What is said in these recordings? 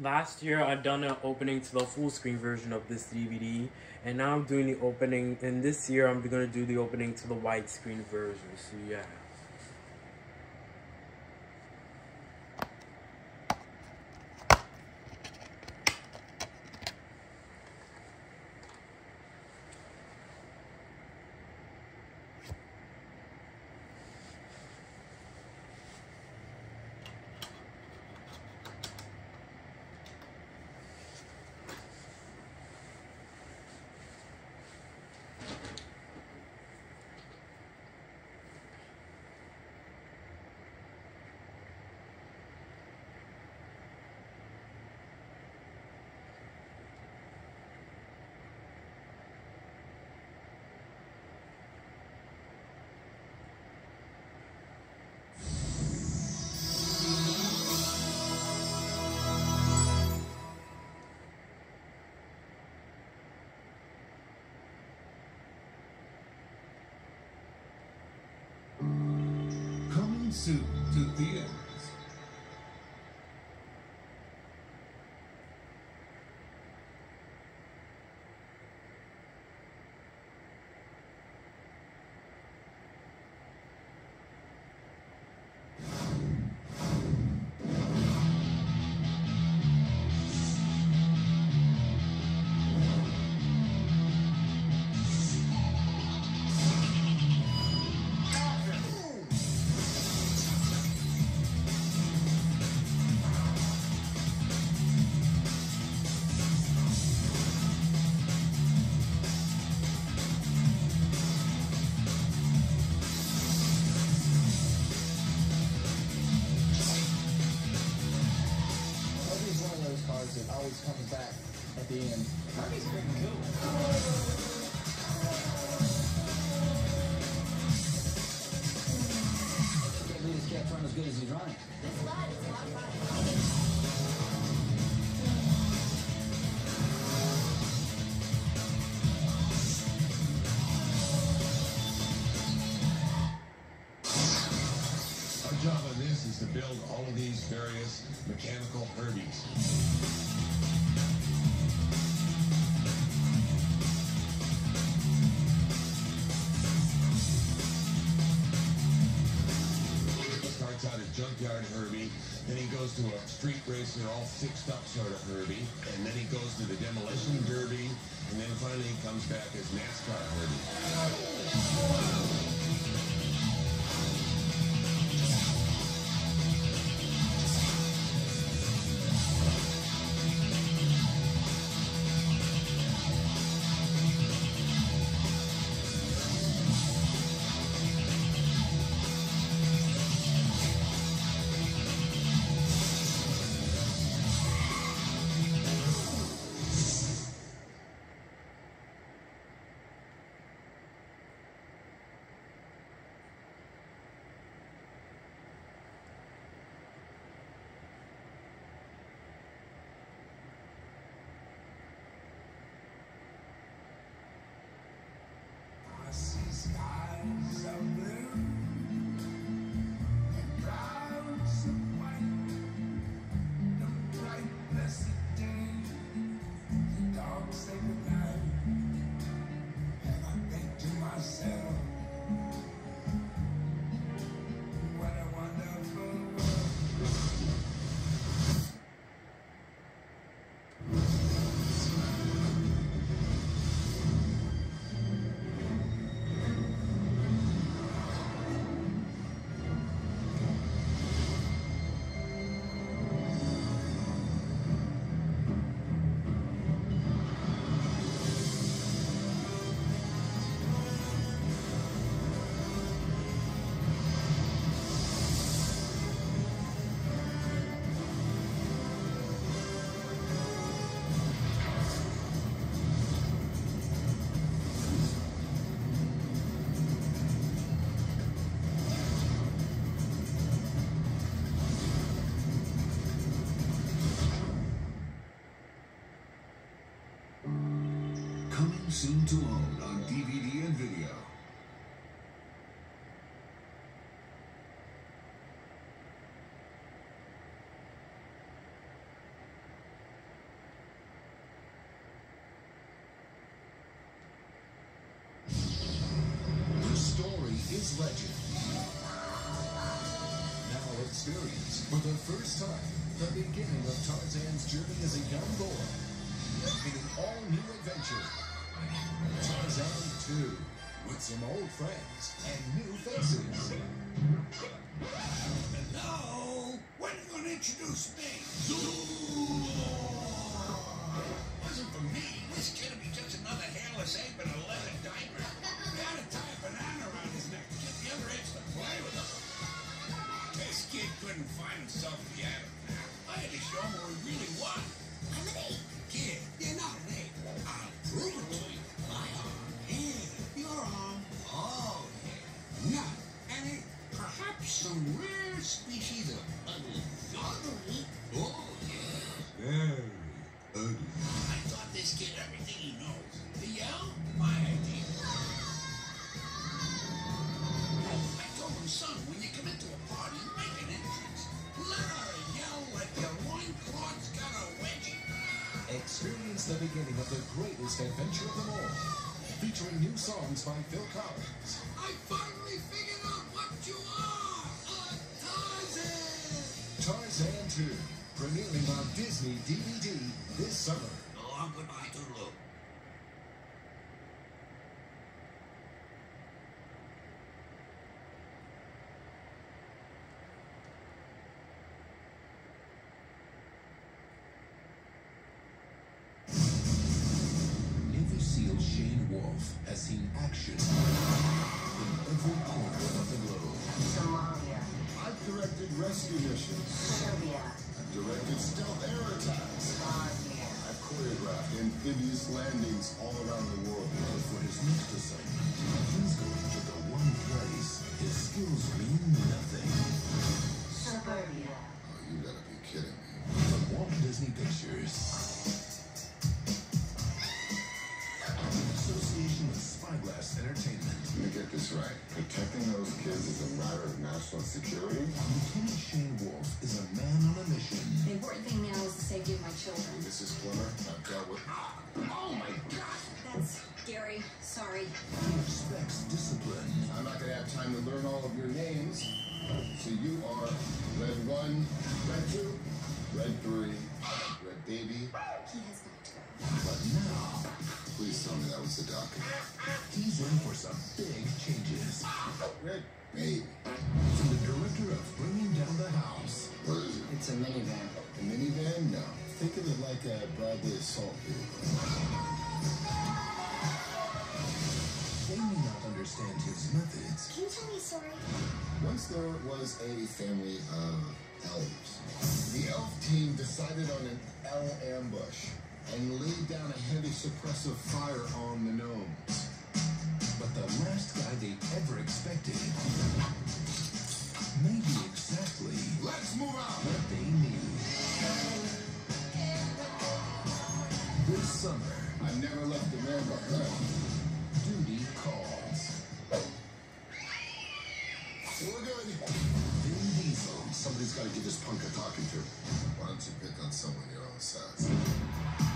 last year I've done an opening to the full screen version of this DVD, and now I'm doing the opening. And this year I'm gonna do the opening to the widescreen version. So yeah. Soon to theaters. That always comes back at the end. Can't believe this cat's run as good as he's running. Build all of these various mechanical Herbies. Starts out as junkyard Herbie, then he goes to a street racer, all fixed up sort of Herbie, and then he goes to the demolition derby, and then finally he comes back as NASCAR Herbie. soon to own on DVD and video. The story is legend. Now experience, for the first time, the beginning of Tarzan's journey as a young boy in an all-new adventure. Tarzan 2 with some old friends and new faces. Hello? When are you gonna introduce me? Wasn't for me. This kid will be just another hairless ape in a leather diaper. We had to tie a banana around his neck to get the other apes to play with him. This kid couldn't find himself if he had a map. I had to show him where he really was. I'm an ape. Kid, you're not The beginning of the greatest adventure of them all. Featuring new songs by Phil Collins, I finally figured out what you are! A Tarzan! Tarzan 2, premiering on Disney DVD this summer. So long goodbye, Toodaloo. Has seen action in every corner of the globe. Somalia. I've directed rescue missions. Serbia. I've directed stealth air attacks. Bosnia. I've choreographed amphibious landings all around the world. National security? Lieutenant Shane Wolf is a man on a mission. The important thing now is the safety of my children. Mrs. Plummer, I've dealt with. Ah, oh my God! That's scary. Sorry. He expects discipline. I'm not gonna have time to learn all of your names. So you are Red One, Red Two, Red Three, Red Baby. He has got to go. But now, Please tell me that was the doc. he's in for some big changes. Ah. Red Baby. From the director of Bringing Down the House, What is it? It's a minivan. A minivan? No. Think of it like a Bradley assault vehicle. they may not understand his methods, Can you tell me a story? Once there was a family of elves. The elf team decided on an L ambush and laid down a heavy suppressive fire on the gnomes. but the last guy they Somebody's got to give this punk a talking to. Why don't you pick on someone your own size?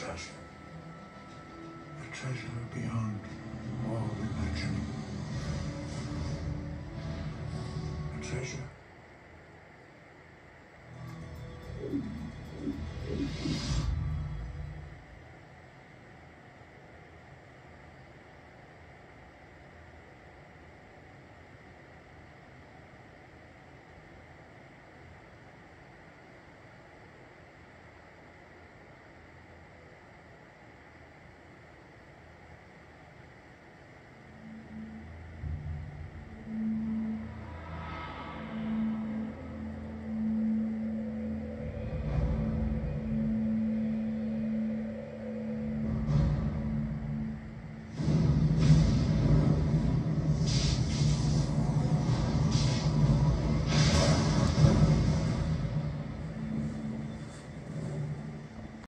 Treasure. A treasure beyond all imagining. A treasure